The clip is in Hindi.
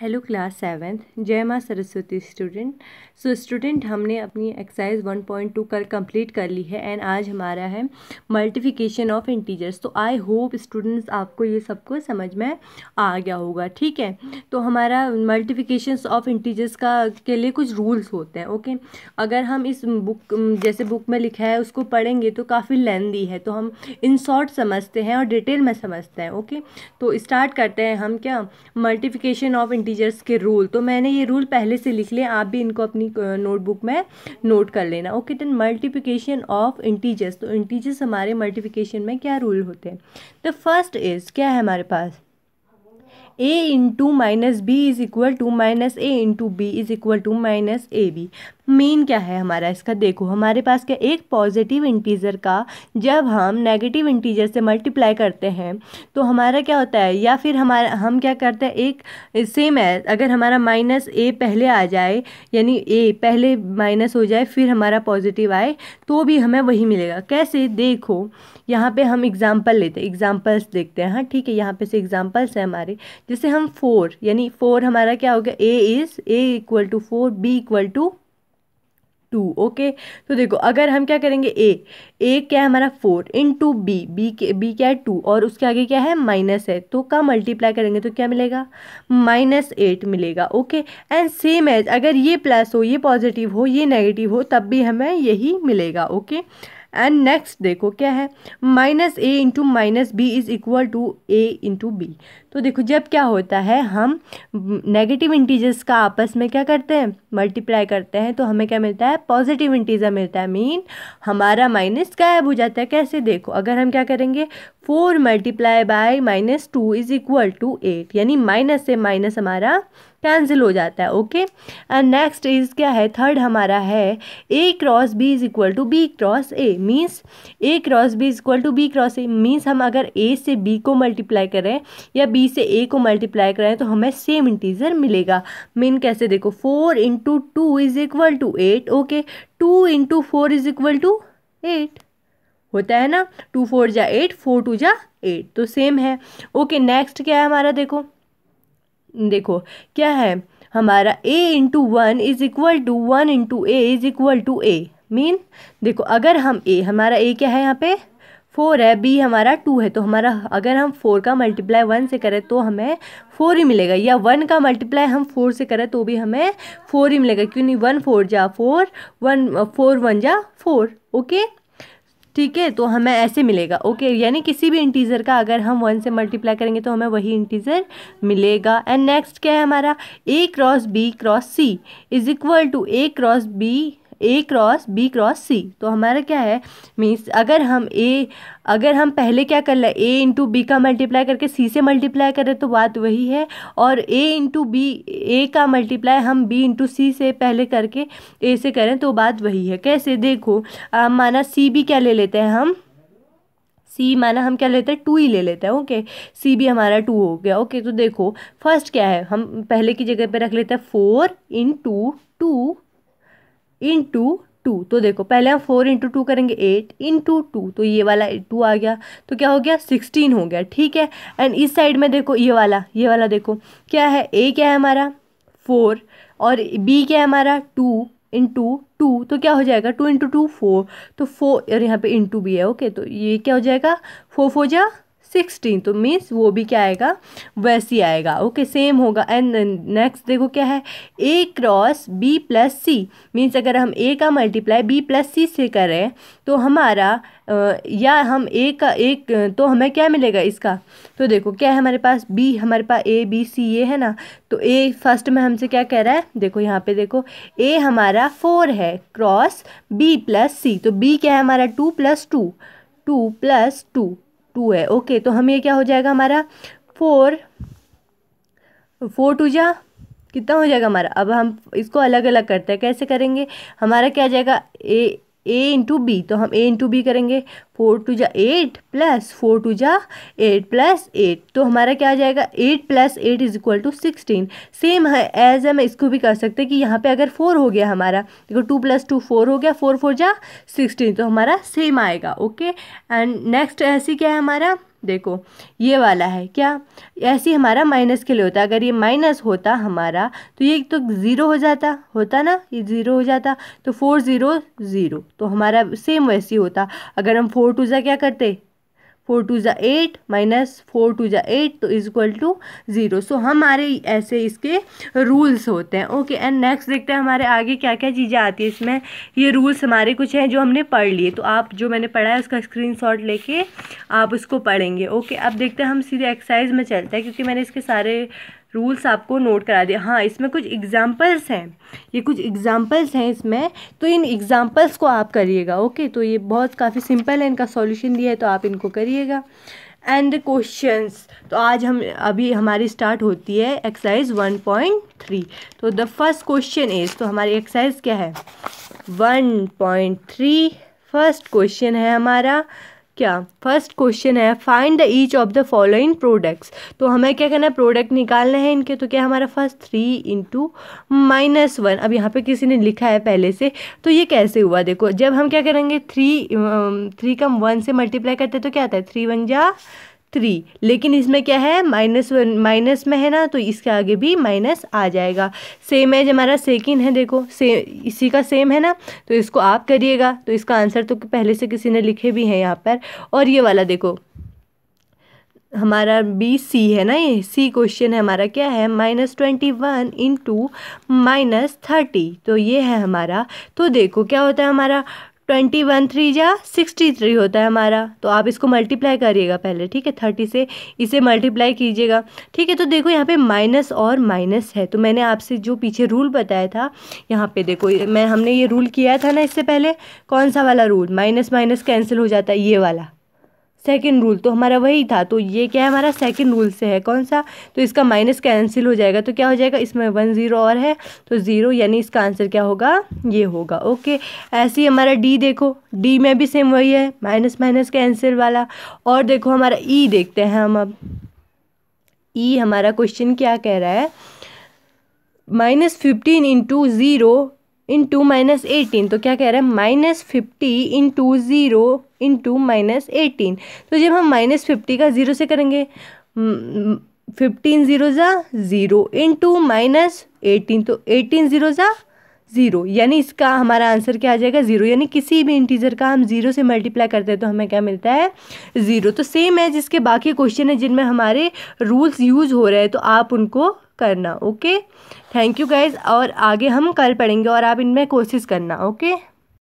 हेलो क्लास सेवेंथ जय माँ सरस्वती स्टूडेंट सो स्टूडेंट हमने अपनी एक्सरसाइज 1.2 कर कंप्लीट कर ली है एंड आज हमारा है मल्टीप्लिकेशन ऑफ़ इंटीजर्स तो आई होप स्टूडेंट्स आपको ये सबको समझ में आ गया होगा, ठीक है? तो हमारा मल्टीप्लिकेशन ऑफ़ इंटीजर्स का, के लिए कुछ रूल्स होते हैं ओके अगर हम इस बुक जैसे बुक में लिखा है, उसको पढ़ेंगे तो काफ़ी लेंदी है तो हम इन शॉर्ट समझते हैं और डिटेल में समझते हैं ओके तो स्टार्ट करते हैं हम क्या? मल्टीप्लिकेशन ऑफ़ इंटीजर्स के रूल तो मैंने ये रूल पहले से लिख लिया, आप भी इनको अपनी नोटबुक में नोट कर लेना। Okay ten multiplication of integers तो इंटीजर्स हमारे मल्टीप्लिकेशन में क्या रूल होते हैं? द फ़र्स्ट इज़ क्या है हमारे पास? A into minus B is equal to minus A into B is equal to minus A B mean क्या है हमारा इसका? देखो, हमारे पास क्या एक पॉजिटिव इंटीजर का जब हम नेगेटिव इंटीजर से मल्टीप्लाई करते हैं तो हमारा क्या होता है? या फिर हमारा, हम क्या करते हैं? एक सेम है, अगर हमारा माइनस ए पहले आ जाए, यानी ए पहले माइनस हो जाए, फिर हमारा पॉजिटिव आए तो भी हमें वही मिलेगा। कैसे? देखो, यहाँ पे हम एग्ज़ाम्पल लेते हैं एग्जाम्पल्स देखते हैं। हाँ ठीक है, यहाँ पे से एग्जाम्पल्स हैं हमारे। जैसे हम फोर यानी फोर हमारा क्या हो गया? A is A equal to four B equal to two, okay? तो देखो, अगर हम क्या करेंगे ए ए क्या है हमारा four into B B के बी क्या है टू और उसके आगे क्या है माइनस है तो का मल्टीप्लाई करेंगे तो क्या मिलेगा? माइनस एट मिलेगा, ओके? एंड सेम एज अगर ये प्लस हो, ये पॉजिटिव हो, ये नेगेटिव हो, तब भी हमें यही मिलेगा, ओके? एंड नेक्स्ट देखो क्या है? Minus A into minus B is equal to A into B तो देखो, जब क्या होता है, हम नेगेटिव इंटीजर्स का आपस में क्या करते हैं? मल्टीप्लाई करते हैं तो हमें क्या मिलता है? पॉजिटिव इंटीजर मिलता है। मीन हमारा माइनस गायब हो जाता है। कैसे? देखो, अगर हम क्या करेंगे? Four multiply by minus two is equal to eight, यानी माइनस से माइनस हमारा कैंसिल हो जाता है, ओके? एंड नेक्स्ट इज़ क्या है? थर्ड हमारा है A cross B is equal to B cross A means A cross B is equal to B cross A means हम अगर ए से बी को मल्टीप्लाई करें या बी से ए को मल्टीप्लाई करें तो हमें सेम इंटीजर मिलेगा। मीन कैसे? देखो four into two is equal to eight okay? Two into four is equal to eight होता है ना? टू फोर जा एट, फोर टू जा एट। तो सेम है। ओके नेक्स्ट क्या है हमारा देखो? देखो, क्या है? हमारा A into one is equal to one into A is equal to A mean देखो, अगर हम ए हमारा ए क्या है यहाँ पे? फोर है बी हमारा टू है। तो हमारा, अगर हम फोर का मल्टीप्लाई वन से करें तो हमें फोर ही मिलेगा। या वन का मल्टीप्लाई हम फोर से करें तो भी हमें फोर ही मिलेगा। क्यों नहीं? वन फोर जा फोर वन फोर वन जा फोर ओके ठीक है तो हमें ऐसे मिलेगा। ओके यानी किसी भी इंटीजर का अगर हम वन से मल्टीप्लाई करेंगे तो हमें वही इंटीजर मिलेगा। एंड नेक्स्ट क्या है हमारा? A cross B cross C is equal to A cross B A cross B cross C तो हमारा क्या है? मीन्स अगर हम ए अगर हम पहले क्या कर लें ए इंटू बी का मल्टीप्लाई करके सी से मल्टीप्लाई करें तो बात वही है। और ए इंटू बी ए का मल्टीप्लाई हम बी इंटू सी से पहले करके ए से करें तो बात वही है। कैसे? देखो आ, माना सी भी क्या ले लेते हैं हम? सी माना हम क्या लेते हैं? टू ही ले लेते हैं ओके सी भी हमारा टू हो गया ओके तो देखो फ़र्स्ट क्या है? हम पहले की जगह पे रख लेते हैं four into two into two तो देखो, पहले हम फोर इंटू टू करेंगे एट इंटू टू तो ये वाला टू आ गया। तो क्या हो गया? सिक्सटीन हो गया, ठीक है? एंड इस साइड में देखो, ये वाला ये वाला देखो। क्या है? ए क्या है हमारा? फोर और बी क्या है हमारा? टू इंटू टू तो क्या हो जाएगा? टू इंटू टू फोर तो फोर और यहाँ पे इंटू भी है ओके तो ये क्या हो जाएगा? फोर फोर जा सिक्सटीन तो मीन्स वो भी क्या आएगा? वैसी आएगा। ओके सेम होगा। एंड नेक्स्ट देखो क्या है? A cross B plus C means अगर हम ए का मल्टीप्लाई बी प्लस सी से करें तो हमारा या हम ए का, एक तो हमें क्या मिलेगा इसका? तो देखो क्या है हमारे पास? बी हमारे पास ए बी सी ये है ना? तो ए फ़र्स्ट में हमसे क्या कह रहा है? देखो यहाँ पे देखो ए हमारा फोर है क्रॉस बी प्लस सी तो बी क्या है हमारा? Two plus two two plus two two है। ओके तो हम ये क्या हो जाएगा हमारा? फोर फोर टू जा, कितना हो जाएगा हमारा? अब हम इसको अलग अलग करते हैं। कैसे करेंगे? हमारा क्या आ जाएगा? ए ए इंटू बी तो हम ए इंटू बी करेंगे फोर टू जा एट प्लस फोर टू जा एट प्लस एट तो हमारा क्या आ जाएगा? Eight plus eight is equal to sixteen same है एज हम इसको भी कर सकते हैं कि यहाँ पे अगर फोर हो गया हमारा, देखो टू प्लस टू फोर हो गया फोर फोर जा सिक्सटीन तो हमारा सेम आएगा ओके एंड नेक्स्ट ऐसी क्या है हमारा? देखो, ये वाला है, क्या? ऐसे हमारा माइनस के लिए होता अगर ये माइनस होता हमारा तो ये तो ज़ीरो हो जाता। होता ना? ये ज़ीरो हो जाता। तो फोर ज़ीरो ज़ीरो तो हमारा सेम वैसे होता। अगर हम फोर टू ज़ा क्या करते? फोर टू ज़ा एट माइनस फोर टू ज़ा एट तो is equal to zero. So हमारे ऐसे इसके रूल्स होते हैं। ओके, एंड नेक्स्ट देखते हैं हमारे आगे क्या क्या चीज़ें आती है इसमें। ये रूल्स हमारे कुछ हैं जो हमने पढ़ लिए। तो आप जो मैंने पढ़ा है उसका स्क्रीन शॉट लेके आप उसको पढ़ेंगे। ओके, अब देखते हैं हम सीधे एक्सरसाइज में चलते हैं क्योंकि मैंने इसके सारे रूल्स आपको नोट करा दिया हाँ इसमें कुछ एग्जाम्पल्स हैं। ये कुछ एग्जाम्पल्स हैं इसमें। तो इन एग्जाम्पल्स को आप करिएगा, ओके? तो ये बहुत काफ़ी सिंपल है, इनका सॉल्यूशन दिया है तो आप इनको करिएगा। एंड क्वेश्चंस तो आज हम, अभी हमारी स्टार्ट होती है एक्सरसाइज वन पॉइंट थ्री तो द फ़र्स्ट क्वेश्चन इज़ तो हमारी एक्सरसाइज क्या है? One point three first question है हमारा। क्या? फ़र्स्ट क्वेश्चन है find the each of the following products तो हमें क्या करना है? प्रोडक्ट निकालना है इनके तो क्या हमारा first three into minus one अब यहाँ पे किसी ने लिखा है पहले से तो ये कैसे हुआ? देखो, जब हम क्या करेंगे? थ्री थ्री कम वन से मल्टीप्लाई करते हैं तो क्या आता है? थ्री वन जा थ्री लेकिन इसमें क्या है? माइनस वन माइनस में है ना तो इसके आगे भी माइनस आ जाएगा। सेम एज हमारा सेकेंड है, देखो। से इसी का सेम है ना? तो इसको आप करिएगा। तो इसका आंसर तो पहले से किसी ने लिखे भी हैं यहाँ पर। और ये वाला देखो। हमारा बी सी है ना ये? सी क्वेश्चन है हमारा क्या है? Minus twenty one into minus thirty तो ये है हमारा। तो देखो क्या होता है हमारा? ट्वेंटी वन थ्री या सिक्सटी थ्री होता है हमारा तो आप इसको मल्टीप्लाई करिएगा पहले, ठीक है? थर्टी से इसे मल्टीप्लाई कीजिएगा। ठीक है तो देखो यहाँ पे माइनस और माइनस है तो मैंने आपसे जो पीछे रूल बताया था, यहाँ पे देखो मैं, हमने ये रूल किया था ना इससे पहले, कौन सा वाला रूल माइनस माइनस कैंसिल हो जाता है, ये वाला। सेकेंड रूल तो हमारा वही था तो ये क्या है हमारा सेकेंड रूल से है, कौन सा? तो इसका माइनस कैंसिल हो जाएगा तो क्या हो जाएगा? इसमें वन ज़ीरो और है तो ज़ीरो यानी इसका आंसर क्या होगा? ये होगा ओके ऐसे ही हमारा डी देखो डी में भी सेम वही है माइनस माइनस कैंसिल वाला, और देखो हमारा ई e देखते हैं हम अब। ई e हमारा क्वेश्चन क्या कह रहा है? Minus fifteen into zero into minus eighteen तो क्या कह रहा है? Minus fifty into zero into minus eighteen तो जब हम माइनस फिफ्टी का ज़ीरो से करेंगे फिफ्टीन ज़ीरो ज़ा ज़ीरो इंटू माइनस एटीन तो एटीन ज़ीरो ज़ा ज़ीरो यानी इसका हमारा आंसर क्या आ जाएगा? ज़ीरो यानी किसी भी इंटीजर का हम ज़ीरो से मल्टीप्लाई करते हैं तो हमें क्या मिलता है? ज़ीरो तो सेम है जिसके बाकी क्वेश्चन है जिनमें हमारे रूल्स यूज़ हो रहे हैं तो आप उनको करना ओके थैंक यू गाइज़ और आगे हम कल पढ़ेंगे और आप इनमें कोशिश करना ओके